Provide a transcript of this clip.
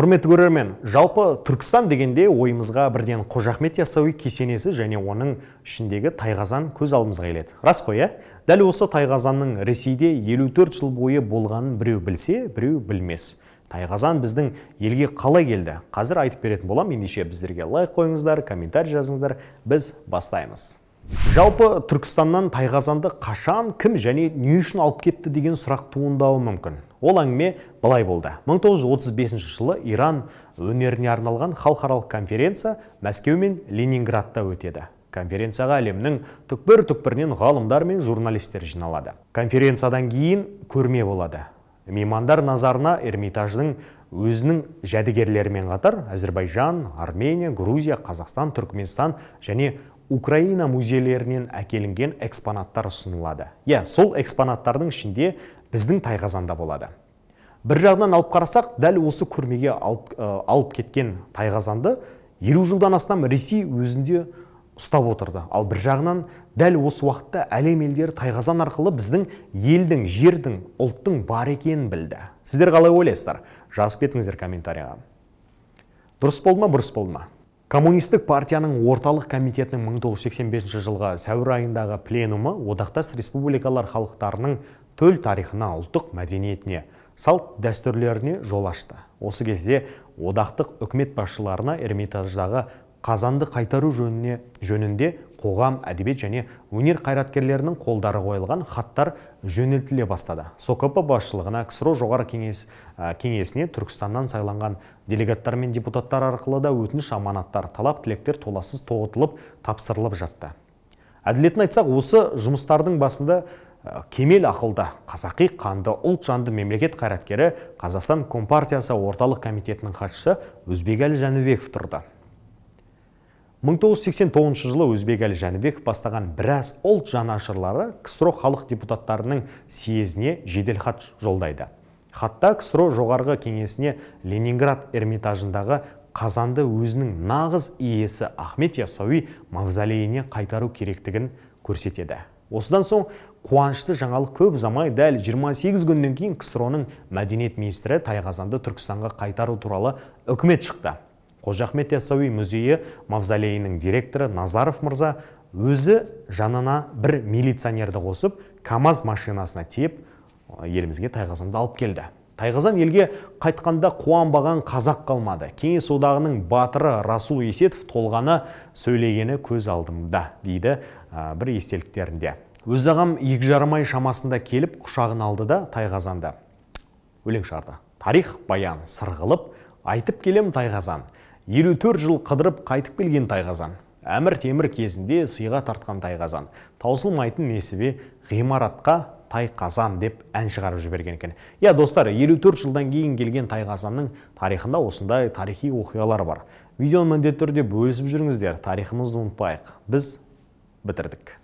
құрметті көрермен жалпы түркістан дегенде ойымызға бірден қожа ахмет яссауи кесенесі және оның ішіндегі тайқазан көз алдымызға келеді. Рас қой иә дәл осы тайқазанның ресейде 54 жыл бойы болғанын біреу білсе біреу білмес. Тайқазан біздің елге қалай келді? Қазір айтып беретін боламын. Ендеше біздерге лайк қойыңыздар комментарий жазыңыздар. Біз бастаймыз. Жалпы түркістаннан тайқазанды қашан кім және не үшін алып кетті деген сұрақ туындауы мүмкін. Ол әңгіме былай болды. 1935 жылы иран өнеріне арналған халықаралық конференция мәскеу мен ленинградта өтеді. Конференцияға әлемнің түкпір түкпірінен ғалымдар мен журналистер жиналады. Конференциядан кейін көрме болады. Меймандар назарына эрмитаждың өзінің жәдігерлерімен қатар әзірбайжан армения грузия қазақстан түркменстан және украина музейлерінен әкелінген экспонаттар ұсынылады. Иә сол экспонаттардың ішінде біздің тайқазанда болады. Бір жағынан алып қарасақ дәл осы көрмеге алып, алып кеткен тайқазанды елу жылдан астам ресей өзінде ұстап отырды. Ал бір жағынан дәл осы уақытта әлем елдері тайқазан арқылы біздің елдің жердің ұлттың бар екенін білді. Сіздер қалай ойлайсыздар? Жазып кетіңіздер комментарийға. Дұрыс болды ма бұрыс болды ма? Коммунистік партияның орталық комитетінің 1985 жылғы сәуір айындағы пленумы одақтас республикалар халықтарының төл тарихына ұлттық мәдениетіне салт дәстүрлеріне жол ашты. Осы кезде одақтық үкімет басшыларына эрмитаждағы қазанды қайтару жөніне, жөнінде қоғам әдебиет және өнер қайраткерлерінің қолдары қойылған хаттар жөнелтіле бастады. Сокп басшылығына ксро жоғары кеңес, кеңесіне түркістаннан сайланған делегаттар мен депутаттар арқылы да өтініш аманаттар талап тілектер толассыз тоғытылып тапсырылып жатты. Әділетін айтсақ осы жұмыстардың басында кемел ақылды қазақи қанды ұлт жанды мемлекет қайраткері қазақстан компартиясы орталық комитетінің хатшысы өзбекәлі жәнібеков тұрды. 1989 жылы өзбекәлі жәнібеков бастаған біраз ұлт жанашырлары ксро халық депутаттарының съезіне жеделхат жолдайды. Хатта ксро жоғарғы кеңесіне ленинград эрмитажындағы қазанды өзінің нағыз иесі ахмет яссауи мавзолейіне қайтару керектігін көрсетеді. Осыдан соң қуанышты жаңалық көп замай дәл 28 күннен кейін ксро мәдениет министрі тайқазанды түркістанға қайтару туралы үкімет шықты. Қожа ахмет яссауи музейі мавзолейінің директоры назаров мырза өзі жанына бір милиционерді қосып камаз машинасына тиеп елімізге тайқазанды алып келді. Тайқазан елге қайтқанда қуанбаған қазақ қалмады. Кеңес одағының батыры расул есетов толғаны сөйлегені көз алдымда дейді бір естеліктерінде. Өз ағам екі жарым ай шамасында келіп құшағын алды да тайқазанды өлең шығарды. Тарих баян сырғылып айтып келем тайқазан елу төрт жыл қыдырып қайтып келген тайқазан. Әмір темір кезінде сыйға тартқан тайқазан. Таусылмайтын несібе ғимаратқа тайқазан деп ән шығарып жіберген екен. Иә достар 54 жылдан кейін келген тайқазанның тарихында осындай тарихи оқиғалар бар. Видеоны міндетті түрде бөлісіп жүріңіздер. Тарихымызды ұмытпайық. Біз бітірдік.